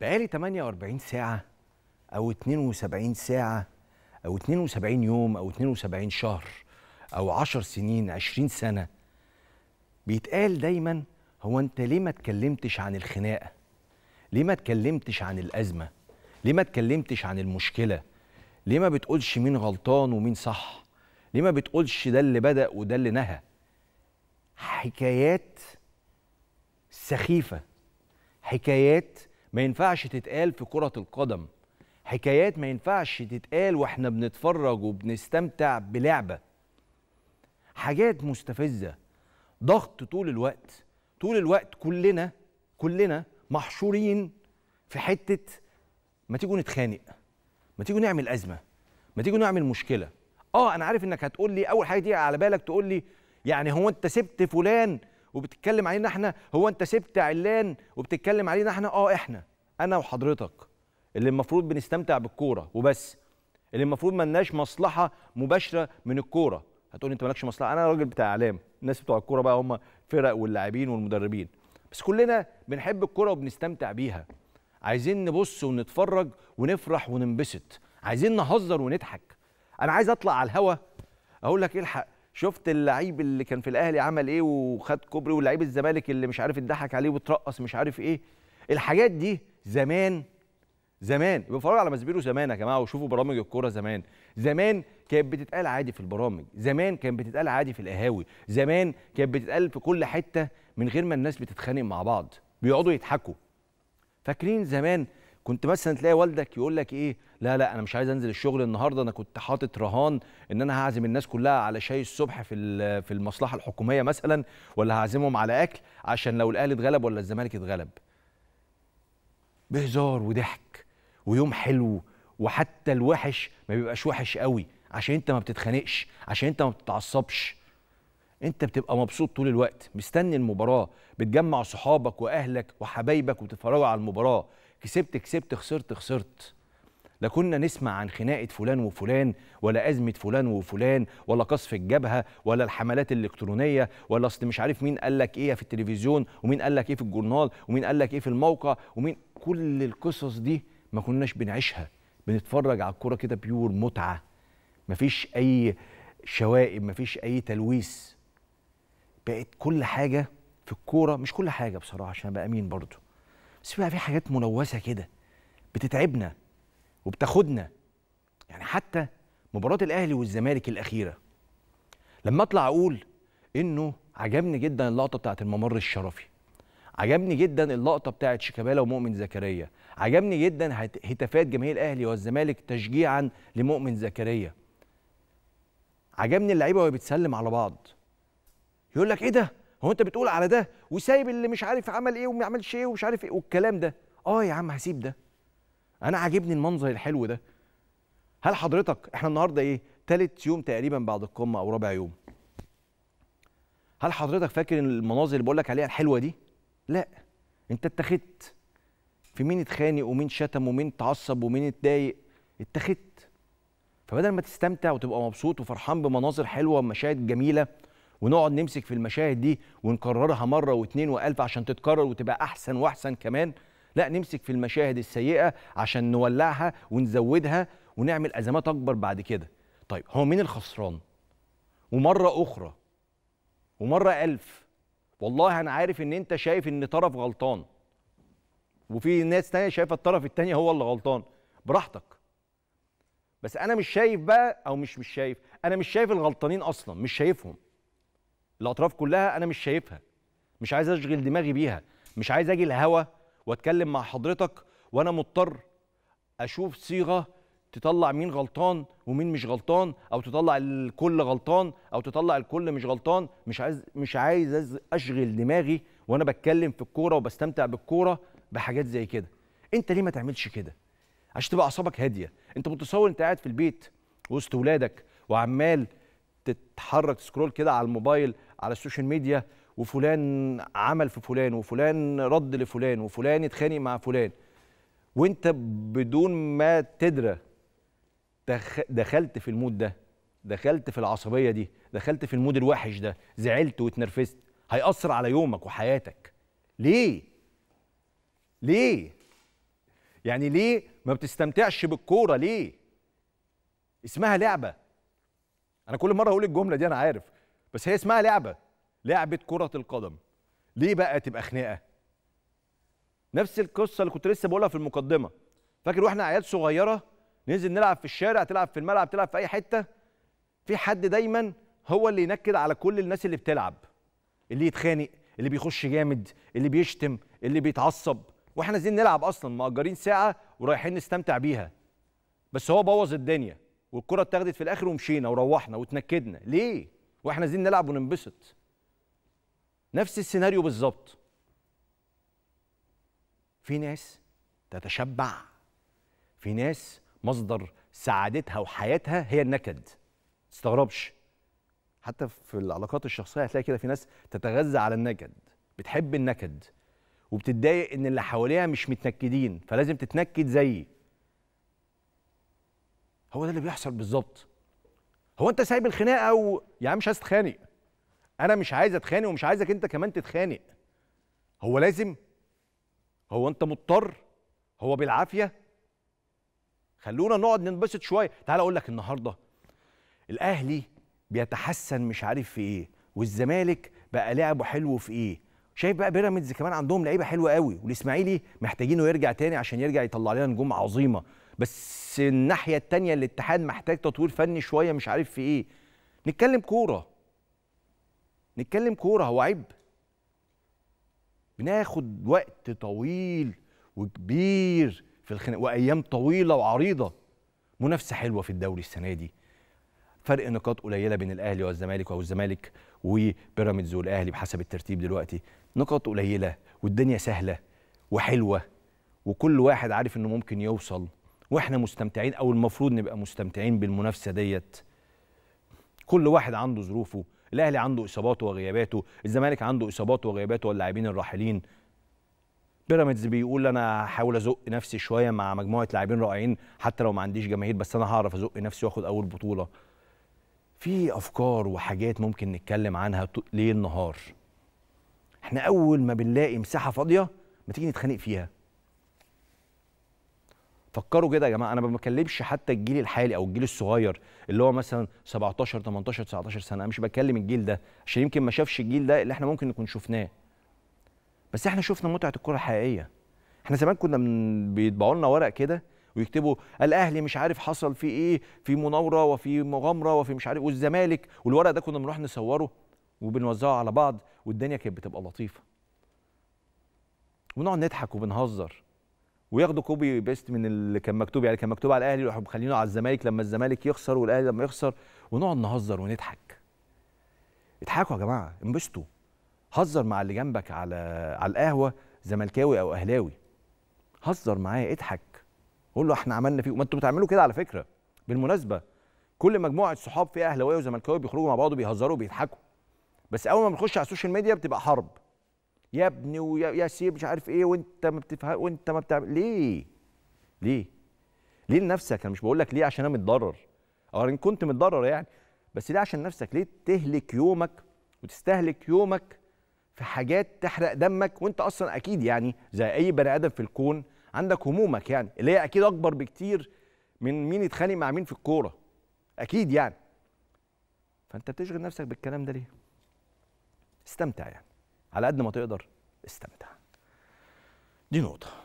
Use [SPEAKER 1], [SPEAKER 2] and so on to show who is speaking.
[SPEAKER 1] بقالي 48 ساعة أو 72 ساعة أو 72 يوم أو 72 شهر أو 10 سنين 20 سنة بيتقال دايما هو أنت ليه ما اتكلمتش عن الخناقة؟ ليه ما اتكلمتش عن الأزمة؟ ليه ما اتكلمتش عن المشكلة؟ ليه ما بتقولش مين غلطان ومين صح؟ ليه ما بتقولش ده اللي بدأ وده اللي نهى؟ حكايات سخيفة حكايات ما ينفعش تتقال في كرة القدم. حكايات ما ينفعش تتقال وإحنا بنتفرج وبنستمتع بلعبة. حاجات مستفزة. ضغط طول الوقت. طول الوقت كلنا كلنا محشورين في حتة ما تيجوا نتخانق. ما تيجوا نعمل أزمة. ما تيجوا نعمل مشكلة. آه أنا عارف إنك هتقول لي أول حاجة دي على بالك تقول لي يعني هو أنت سبت فلان وبتتكلم علينا إحنا هو انت سبت علان وبتتكلم علينا إحنا آه إحنا أنا وحضرتك اللي المفروض بنستمتع بالكورة وبس اللي المفروض ملناش مصلحة مباشرة من الكورة. هتقول انت مالكش مصلحة؟ أنا راجل بتاع إعلام الناس بتوع الكورة بقى هم فرق واللاعبين والمدربين. بس كلنا بنحب الكورة وبنستمتع بيها. عايزين نبص ونتفرج ونفرح وننبسط. عايزين نهزر ونضحك. أنا عايز أطلع على الهوا أقول لك الحق شفت اللعيب اللي كان في الأهلي عمل إيه وخد كوبري ولعيب الزمالك اللي مش عارف اتضحك عليه وترقص مش عارف إيه. الحاجات دي زمان زمان بيتفرجوا على مزبيرو زمان يا جماعة وشوفوا برامج الكورة زمان. زمان كانت بتتقال عادي في البرامج زمان كانت بتتقال عادي في القهاوي زمان كانت بتتقال في كل حتة من غير ما الناس بتتخانق مع بعض بيقعدوا يضحكوا. فاكرين زمان كنت مثلا تلاقي والدك يقول لك إيه لا لا أنا مش عايز أنزل الشغل النهارده أنا كنت حاطط رهان إن أنا هعزم الناس كلها على شاي الصبح في في المصلحة الحكومية مثلا ولا هعزمهم على أكل عشان لو الاهلي اتغلب ولا الزمالك اتغلب. بهزار وضحك ويوم حلو وحتى الوحش ما بيبقاش وحش قوي عشان أنت ما بتتخانقش عشان أنت ما بتتعصبش. انت بتبقى مبسوط طول الوقت مستني المباراة بتجمع صحابك وأهلك وحبايبك وتتفرجوا على المباراة. كسبت كسبت خسرت خسرت. لا كنا نسمع عن خناقة فلان وفلان ولا أزمة فلان وفلان ولا قصف الجبهة ولا الحملات الإلكترونية ولا أصل مش عارف مين قال لك إيه في التلفزيون ومين قال لك إيه في الجورنال ومين قال لك إيه في الموقع ومين كل القصص دي ما كناش بنعيشها. بنتفرج على الكورة كده بيور متعة. مفيش أي شوائب مفيش أي تلويث. بقت كل حاجة في الكورة مش كل حاجة بصراحة عشان أبقى أمين برضو. بس بقى في حاجات ملوثة كده بتتعبنا وبتاخدنا. يعني حتى مباراة الأهلي والزمالك الأخيرة لما أطلع أقول إنه عجبني جدا اللقطة بتاعت الممر الشرفي عجبني جدا اللقطة بتاعت شيكابالا ومؤمن زكريا عجبني جدا هتافات جماهير الأهلي والزمالك تشجيعا لمؤمن زكريا. عجبني اللعيبة وهي بتسلم على بعض. يقول لك إيه ده؟ هو أنت بتقول على ده؟ وسايب اللي مش عارف عمل إيه وما عملش إيه ومش عارف إيه والكلام ده. آه يا عم هسيب ده. أنا عاجبني المنظر الحلو ده. هل حضرتك إحنا النهارده إيه؟ تالت يوم تقريبا بعد القمة أو رابع يوم. هل حضرتك فاكر المناظر اللي بقول لك عليها الحلوة دي؟ لا. أنت اتخذت. في مين اتخانق ومين شتم ومين اتعصب ومين اتضايق؟ اتخذت. فبدل ما تستمتع وتبقى مبسوط وفرحان بمناظر حلوة ومشاهد جميلة ونقعد نمسك في المشاهد دي ونكررها مرة واثنين وألف عشان تتكرر وتبقى أحسن وأحسن كمان. لا نمسك في المشاهد السيئة عشان نولعها ونزودها ونعمل أزمات أكبر بعد كده. طيب هو مين الخسران؟ ومرة أخرى ومرة ألف. والله أنا عارف إن أنت شايف إن طرف غلطان. وفي ناس تانية شايفة الطرف التاني هو اللي غلطان. براحتك. بس أنا مش شايف بقى أو مش مش شايف أنا مش شايف الغلطانين أصلا مش شايفهم. الأطراف كلها أنا مش شايفها. مش عايز أشغل دماغي بيها. مش عايز أجي الهوا وأتكلم مع حضرتك وأنا مضطر أشوف صيغة تطلع مين غلطان ومين مش غلطان أو تطلع الكل غلطان أو تطلع الكل مش غلطان. مش عايز مش عايز أشغل دماغي وأنا بتكلم في الكورة وبستمتع بالكورة بحاجات زي كده. أنت ليه ما تعملش كده؟ عشان تبقى أعصابك هادية. أنت متصور أنت قاعد في البيت وسط ولادك وعمال تتحرك scroll كده على الموبايل على ال social media وفلان عمل في فلان وفلان رد لفلان وفلان اتخانق مع فلان. وانت بدون ما تدرى دخلت في ال mood ده دخلت في العصبية دي دخلت في ال mood الوحش ده زعلت واتنرفزت هيأثر على يومك وحياتك. ليه؟ ليه؟ يعني ليه ما بتستمتعش بالكورة؟ ليه؟ اسمها لعبة. أنا كل مرة أقول الجملة دي أنا عارف بس هي اسمها لعبة لعبة كرة القدم. ليه بقى تبقى خناقة؟ نفس القصة اللي كنت لسه بقولها في المقدمة. فاكر وإحنا عيال صغيرة ننزل نلعب في الشارع تلعب في الملعب تلعب في أي حتة؟ في حد دايما هو اللي ينكد على كل الناس اللي بتلعب. اللي يتخانق اللي بيخش جامد اللي بيشتم اللي بيتعصب. وإحنا نازلين نلعب أصلا مأجرين ساعة ورايحين نستمتع بيها. بس هو بوظ الدنيا. والكرة اتاخدت في الآخر ومشينا وروحنا واتنكدنا. ليه؟ وإحنا نازلين نلعب وننبسط. نفس السيناريو بالظبط. في ناس تتشبع. في ناس مصدر سعادتها وحياتها هي النكد. تستغربش. حتى في العلاقات الشخصية هتلاقي كده في ناس تتغذى على النكد بتحب النكد وبتتضايق إن اللي حواليها مش متنكدين فلازم تتنكد زيي. هو ده اللي بيحصل بالظبط. هو انت سايب الخناقة و... يا عم مش عايز تتخانق. أنا مش عايز أتخانق ومش عايزك أنت كمان تتخانق. هو لازم هو أنت مضطر هو بالعافية. خلونا نقعد ننبسط شوية. تعال أقول لك النهارده الأهلي بيتحسن مش عارف في إيه والزمالك بقى لعبه حلو في إيه. شايف بقى بيراميدز كمان عندهم لعيبة حلوة قوي والإسماعيلي محتاجينه يرجع تاني عشان يرجع يطلع لنا نجوم عظيمة. بس الناحية التانية الاتحاد محتاج تطوير فني شوية مش عارف في إيه. نتكلم كورة. نتكلم كورة هو عيب. بناخد وقت طويل وكبير في الخناق وأيام طويلة وعريضة. منافسة حلوة في الدوري السنة دي. فرق نقاط قليلة بين الأهلي والزمالك أو الزمالك وبيراميدز والأهلي بحسب الترتيب دلوقتي. نقاط قليلة والدنيا سهلة وحلوة وكل واحد عارف إنه ممكن يوصل. وإحنا مستمتعين أو المفروض نبقى مستمتعين بالمنافسة ديت. كل واحد عنده ظروفه الاهلي عنده اصاباته وغياباته الزمالك عنده اصاباته وغياباته واللاعبين الراحلين. بيراميدز بيقول أنا هحاول أزق نفسي شوية مع مجموعة لاعبين رائعين حتى لو ما عنديش جماهير بس أنا هعرف أزق نفسي وآخد أول بطولة. في أفكار وحاجات ممكن نتكلم عنها ليل نهار. إحنا أول ما بنلاقي مساحة فاضية ما تيجي نتخانق فيها. فكروا كده يا جماعة. أنا ما بكلمش حتى الجيل الحالي أو الجيل الصغير اللي هو مثلا 17 18 19 سنة. أنا مش بكلم الجيل ده عشان يمكن ما شافش الجيل ده اللي إحنا ممكن نكون شفناه. بس إحنا شفنا متعة الكرة الحقيقية. إحنا زمان كنا بيطبعوا لنا ورق كده ويكتبوا الأهلي مش عارف حصل فيه إيه في مناورة وفي مغامرة وفي مش عارف والزمالك والورق ده كنا بنروح نصوره وبنوزعه على بعض والدنيا كانت بتبقى لطيفة. ونقعد نضحك وبنهزر. وياخدوا copy paste من اللي كان مكتوب يعني كان مكتوب على الأهلي يروحوا مخلينه على الزمالك. لما الزمالك يخسر والأهلي لما يخسر ونقعد نهزر ونضحك. اضحكوا يا جماعة انبسطوا. هزر مع اللي جنبك على على القهوة زملكاوي أو أهلاوي. هزر معاه اضحك. قول له إحنا عملنا فيه وما أنتوا بتعملوا كده على فكرة. بالمناسبة كل مجموعة صحاب فيها أهلاوية وزملكاويه بيخرجوا مع بعض وبيهزروا وبيضحكوا. بس أول ما بنخش على ال social media بتبقى حرب. يا ابني ويا يا سيب مش عارف إيه وانت ما بتفهم وانت ما بتعمل ليه؟ ليه؟ ليه لنفسك؟ أنا مش بقول لك ليه عشان أنا متضرر. أو إن كنت متضرر يعني. بس ليه عشان نفسك؟ ليه تهلك يومك وتستهلك يومك في حاجات تحرق دمك وانت أصلا أكيد يعني زي أي بني آدم في الكون عندك همومك يعني اللي هي أكيد أكبر بكتير من مين يتخانق مع مين في الكورة. أكيد يعني. فأنت بتشغل نفسك بالكلام ده ليه؟ استمتع يعني. على قد ما تقدر استمتع. دي نقطة.